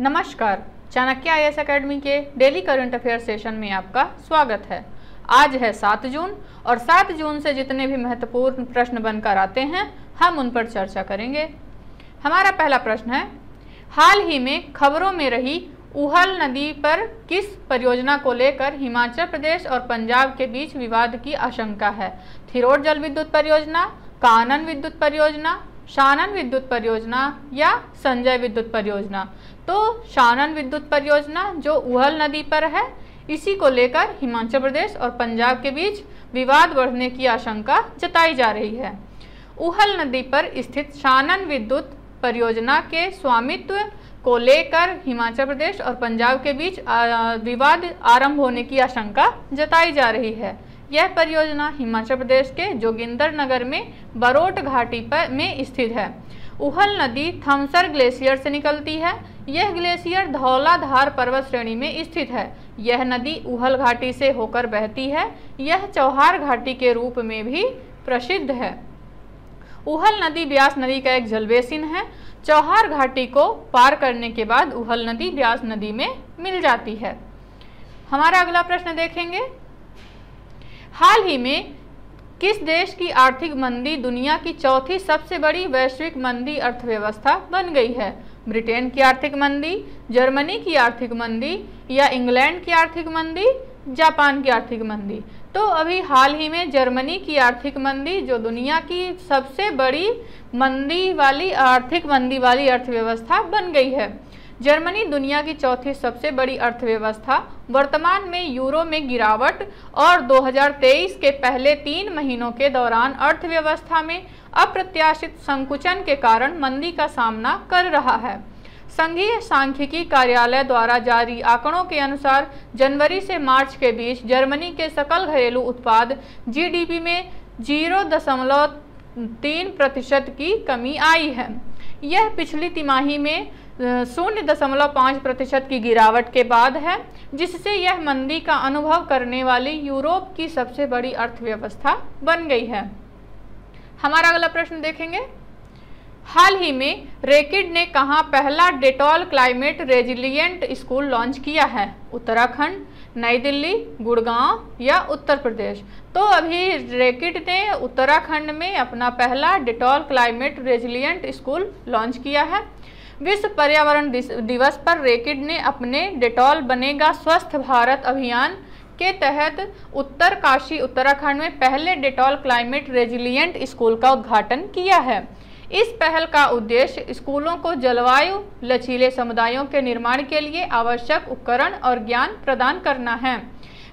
नमस्कार, Chanakya I S academy के daily current affair session में आपका स्वागत है। आज है सात जून और सात जून से जितने भी महत्वपूर्ण प्रश्न बनकर आते हैं, हम उन पर चर्चा करेंगे। हमारा पहला प्रश्न है, हाल ही में खबरों में रही उहल नदी पर किस परियोजना को लेकर हिमाचल प्रदेश और पंजाब के बीच विवाद की आशंका है? थिरोड जल विद्युत परियोजना, कानन विद्युत परियोजना शानन विद्युत परियोजना या संजय विद्युत परियोजना। तो शानन विद्युत परियोजना जो उहल नदी पर है, इसी को लेकर हिमाचल प्रदेश और पंजाब के बीच विवाद बढ़ने की आशंका जताई जा रही है। उहल नदी पर स्थित शानन विद्युत परियोजना के स्वामित्व को लेकर हिमाचल प्रदेश और पंजाब के बीच विवाद आरंभ होने की आशंका जताई जा रही है। यह परियोजना हिमाचल प्रदेश के जोगिंदर नगर में बरोट घाटी पर में स्थित है। उहल नदी थमसर ग्लेशियर से निकलती है। यह ग्लेशियर धौलाधार पर्वत श्रेणी में स्थित है। यह नदी उहल घाटी से होकर बहती है। यह चौहार घाटी के रूप में भी प्रसिद्ध है। उहल नदी ब्यास नदी का एक जलबेसिन है। चौहार घाटी को पार करने के बाद उहल नदी ब्यास नदी में मिल जाती है। हमारा अगला प्रश्न देखेंगे। हाल ही में, किस देश की आर्थिक मंदी दुनिया की चौथी सबसे बड़ी वैश्विक मंदी अर्थव्यवस्था बन गई है? ब्रिटेन की आर्थिक मंदी, जर्मनी की आर्थिक मंदी, या इंग्लैंड की आर्थिक मंदी, जापान की आर्थिक मंदी? तो अभी हाल ही में जर्मनी की आर्थिक मंदी, जो दुनिया की सबसे बड़ी मंदी वाली, आर्थिक मंदी वाली अर्थव्यवस्था बन गई है। जर्मनी दुनिया की चौथी सबसे बड़ी अर्थव्यवस्था, वर्तमान में यूरो में गिरावट और 2023 के पहले तीन महीनों के दौरान अर्थव्यवस्था में अप्रत्याशित संकुचन के कारण मंदी का सामना कर रहा है। संघीय सांख्यिकी कार्यालय द्वारा जारी आंकड़ों के अनुसार, जनवरी से मार्च के बीच जर्मनी के सकल घरेलू उत्पाद जीडीपी में ज़ीरो दशमलव तीन प्रतिशत की कमी आई है। यह पिछली तिमाही में शून्य दशमलव पाँच प्रतिशत की गिरावट के बाद है, जिससे यह मंदी का अनुभव करने वाली यूरोप की सबसे बड़ी अर्थव्यवस्था बन गई है। हमारा अगला प्रश्न देखेंगे। हाल ही में रेकिड ने कहा, पहला Dettol climate resilient school launch किया है, उत्तराखंड, नई दिल्ली, गुड़गांव या उत्तर प्रदेश। तो अभी रेकिड ने उत्तराखंड में अपना पहला Dettol climate resilient school launch किया है विश्व पर्यावरण दिवस पर रेकिड ने अपने डेटॉल बनेगा स्वस्थ भारत अभियान के तहत उत्तर काशी, उत्तराखंड में पहले डेटॉल क्लाइमेट रेजिलियंट स्कूल का उद्घाटन किया है। इस पहल का उद्देश्य स्कूलों को जलवायु, लचीले समुदायों के निर्माण के लिए आवश्यक उपकरण और ज्ञान प्रदान करना है।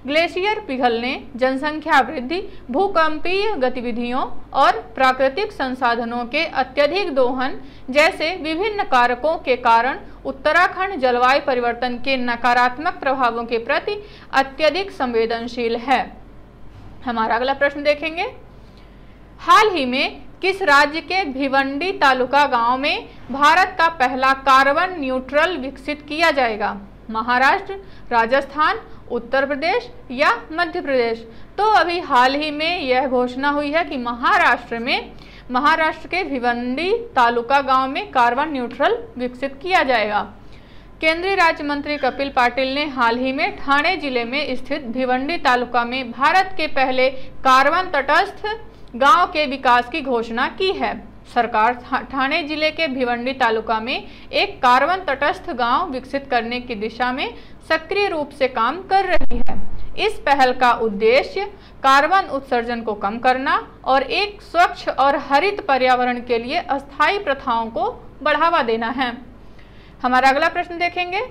ग्लेशियर पिघलने, जनसंख्या वृद्धि, भूकंपीय गतिविधियों और प्राकृतिक संसाधनों के अत्यधिक दोहन जैसे विभिन्न कारकों के कारण उत्तराखंड जलवायु परिवर्तन के नकारात्मक प्रभावों के प्रति अत्यधिक संवेदनशील है। हमारा अगला प्रश्न देखेंगे। हाल ही में किस राज्य के भिवंडी तालुका गाँव में भारत का पहला कार्बन न्यूट्रल विकसित किया जाएगा? महाराष्ट्र, राजस्थान उत्तर प्रदेश या मध्य प्रदेश। तो अभी हाल ही में यह घोषणा हुई है कि महाराष्ट्र में, महाराष्ट्र के भिवंडी तालुका गाँव में कार्बन न्यूट्रल विकसित किया जाएगा। केंद्रीय राज्य मंत्री कपिल पाटिल ने हाल ही में ठाणे ज़िले में स्थित भिवंडी तालुका में भारत के पहले कार्बन तटस्थ गाँव के विकास की घोषणा की है। सरकार ठाणे ज़िले के भिवंडी तालुका में एक कार्बन तटस्थ गाँव विकसित करने की दिशा में सक्रिय रूप से काम कर रही है। इस पहल का उद्देश्य कार्बन उत्सर्जन को कम करना और एक स्वच्छ और हरित पर्यावरण के लिए अस्थायी प्रथाओं को बढ़ावा देना है। हमारा अगला प्रश्न देखेंगे।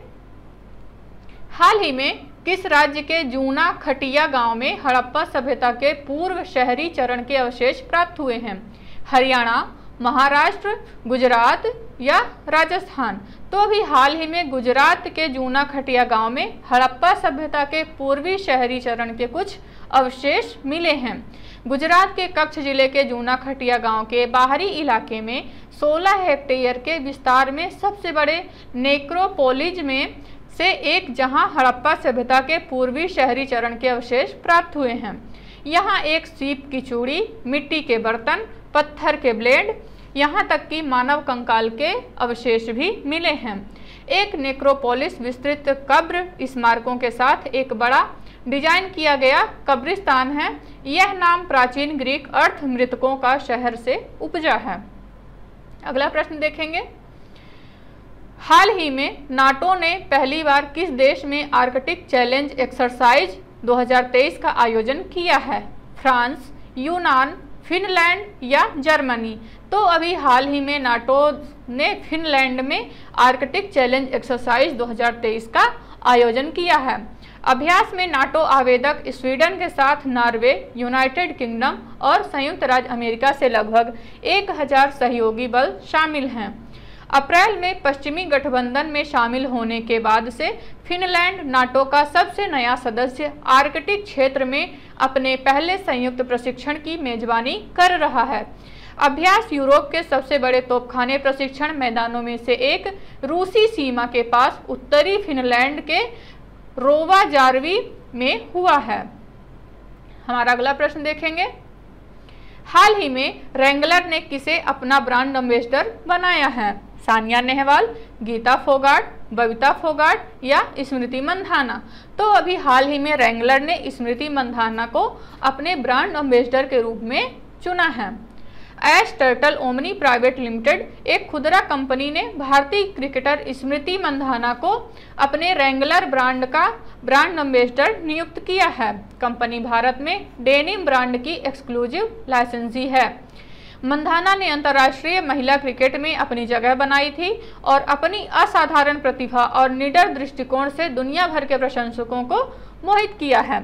हाल ही में किस राज्य के जूना खटिया गाँव में हड़प्पा सभ्यता के पूर्व शहरी चरण के अवशेष प्राप्त हुए हैं? हरियाणा महाराष्ट्र, गुजरात या राजस्थान। तो अभी हाल ही में गुजरात के जूना खटिया गाँव में हड़प्पा सभ्यता के पूर्वी शहरी चरण के कुछ अवशेष मिले हैं। गुजरात के कच्छ ज़िले के जूना खटिया गाँव के बाहरी इलाके में 16 हेक्टेयर के विस्तार में सबसे बड़े नेक्रोपोलिज में से एक, जहाँ हड़प्पा सभ्यता के पूर्वी शहरी चरण के अवशेष प्राप्त हुए हैं। यहाँ एक सीप की चूड़ी, मिट्टी के बर्तन पत्थर के ब्लेड, यहाँ तक कि मानव कंकाल के अवशेष भी मिले हैं। एक नेक्रोपोलिस विस्तृत कब्र स्मारकों के साथ एक बड़ा डिज़ाइन किया गया कब्रिस्तान है। यह नाम प्राचीन ग्रीक अर्थ मृतकों का शहर से उपजा है। अगला प्रश्न देखेंगे। हाल ही में नाटो ने पहली बार किस देश में आर्कटिक चैलेंज एक्सरसाइज 2023 का आयोजन किया है? फ्रांस, यूनान फिनलैंड या जर्मनी। तो अभी हाल ही में नाटो ने फिनलैंड में आर्कटिक चैलेंज एक्सरसाइज 2023 का आयोजन किया है। अभ्यास में नाटो आवेदक स्वीडन के साथ नॉर्वे, यूनाइटेड किंगडम और संयुक्त राज्य अमेरिका से लगभग 1000 सहयोगी बल शामिल हैं। अप्रैल में पश्चिमी गठबंधन में शामिल होने के बाद से फिनलैंड, नाटो का सबसे नया सदस्य आर्कटिक क्षेत्र में अपने पहले संयुक्त प्रशिक्षण की मेजबानी कर रहा है। अभ्यास यूरोप के सबसे बड़े तोपखाने प्रशिक्षण मैदानों में से एक रूसी सीमा के पास उत्तरी फिनलैंड के रोवा जारवी में हुआ है। हमारा अगला प्रश्न देखेंगे। हाल ही में रेंगलर ने किसे अपना ब्रांड एम्बेसडर बनाया है? सानिया नेहवाल, गीता फोगाट, बबीता फोगाट या स्मृति मंधाना। तो अभी हाल ही में रेंगलर ने स्मृति मंधाना को अपने ब्रांड एम्बेसडर के रूप में चुना है। Ace Turtle Omni private limited एक खुदरा कंपनी ने भारतीय क्रिकेटर स्मृति मंधाना को अपने रेंगलर ब्रांड का ब्रांड एम्बेसडर नियुक्त किया है। कंपनी भारत में डेनिम ब्रांड की एक्सक्लूसिव लाइसेंसी है। मंधाना ने अंतर्राष्ट्रीय महिला क्रिकेट में अपनी जगह बनाई थी और अपनी असाधारण प्रतिभा और निडर दृष्टिकोण से दुनिया भर के प्रशंसकों को मोहित किया है।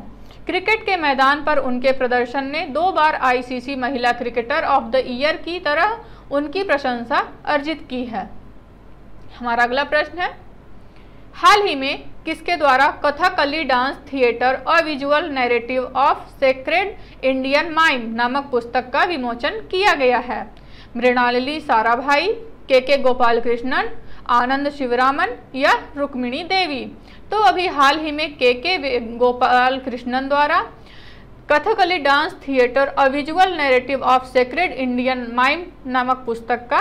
क्रिकेट के मैदान पर उनके प्रदर्शन ने दो बार आईसीसी महिला क्रिकेटर ऑफ़ द ईयर की तरह उनकी प्रशंसा अर्जित की है। हमारा अगला प्रश्न है, हाल ही में किसके द्वारा कथकली डांस थिएटर और visual narrative of sacred Indian mime नामक पुस्तक का विमोचन किया गया है। मृणालिनी साराभाई के के गोपाल कृष्णन आनंद शिवरामन या रुक्मिणी देवी। तो अभी हाल ही में के के गोपाल कृष्णन द्वारा कथकली डांस थिएटर और visual narrative of sacred Indian mime नामक पुस्तक का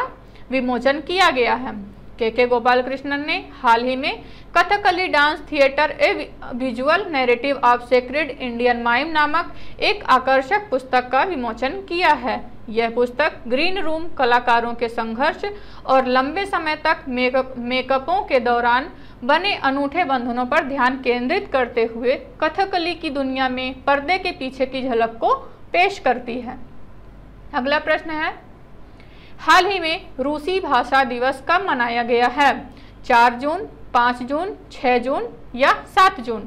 विमोचन किया गया है। के के गोपाल कृष्णन ने हाल ही में Kathakali dance theatre a visual narrative of sacred Indian mime नामक एक आकर्षक पुस्तक का विमोचन किया है। यह पुस्तक ग्रीन रूम कलाकारों के संघर्ष और लंबे समय तक मेकअप मेकअपों के दौरान बने अनूठे बंधनों पर ध्यान केंद्रित करते हुए कथकली की दुनिया में पर्दे के पीछे की झलक को पेश करती है। अगला प्रश्न है हाल ही में रूसी भाषा दिवस कब मनाया गया है? चार जून, पाँच जून छः जून या सात जून?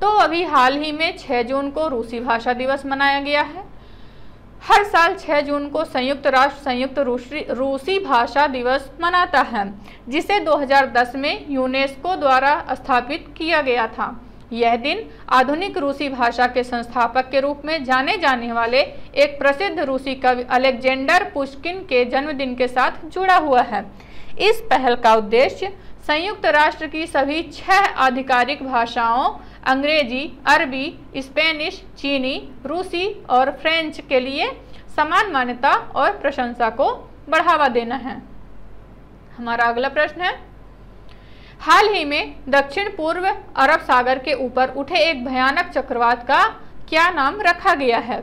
तो अभी हाल ही में छः जून को रूसी भाषा दिवस मनाया गया है। हर साल 6 जून को संयुक्त राष्ट्र, संयुक्त रूसी भाषा दिवस मनाता है, जिसे 2010 में यूनेस्को द्वारा स्थापित किया गया था। यह दिन आधुनिक रूसी भाषा के संस्थापक के रूप में जाने जाने वाले एक प्रसिद्ध रूसी कवि अलेक्जेंडर पुष्किन के जन्मदिन के साथ जुड़ा हुआ है। इस पहल का उद्देश्य संयुक्त राष्ट्र की सभी छह आधिकारिक भाषाओं, अंग्रेज़ी, अरबी, स्पेनिश, चीनी, रूसी और फ्रेंच के लिए समान मान्यता और प्रशंसा को बढ़ावा देना है। हमारा अगला प्रश्न है हाल ही में दक्षिण पूर्व अरब सागर के ऊपर उठे एक भयानक चक्रवात का क्या नाम रखा गया है?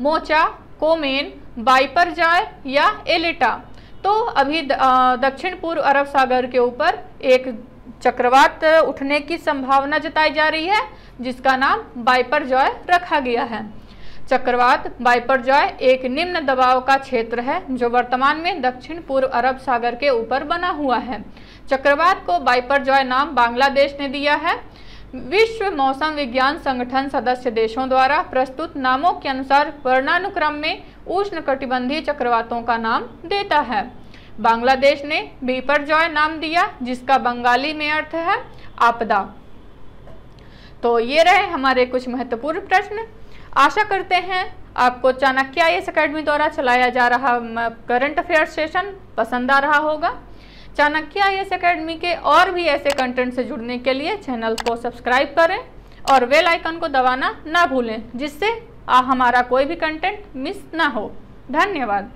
मोचा, कोमेन, बाइपर बाइपरजाय या एलिटा? तो अभी दक्षिण पूर्व अरब सागर के ऊपर एक चक्रवात उठने की संभावना जताई जा रही है, जिसका नाम बाइपर जॉय रखा गया है। चक्रवात, बाइपर जॉय एक निम्न दबाव का क्षेत्र है, जो वर्तमान में दक्षिण पूर्व अरब सागर के ऊपर बना हुआ है। चक्रवात को बाइपर जॉय नाम बांग्लादेश ने दिया है। विश्व मौसम विज्ञान संगठन सदस्य देशों द्वारा प्रस्तुत नामों के अनुसार वर्णानुक्रम में उष्ण कटिबंधीय चक्रवातों का नाम देता है। बांग्लादेश ने बीपर जॉय नाम दिया, जिसका बंगाली में अर्थ है आपदा। तो ये रहे हमारे कुछ महत्वपूर्ण प्रश्न। आशा करते हैं आपको चाणक्य आई अकेडमी द्वारा चलाया जा रहा करंट अफेयर सेशन पसंद आ रहा होगा। चाणक्य आई एस अकेडमी के और भी ऐसे कंटेंट से जुड़ने के लिए चैनल को सब्सक्राइब करें और वेल आइकन को दबाना ना भूलें, जिससे हमारा कोई भी कंटेंट मिस ना हो। धन्यवाद।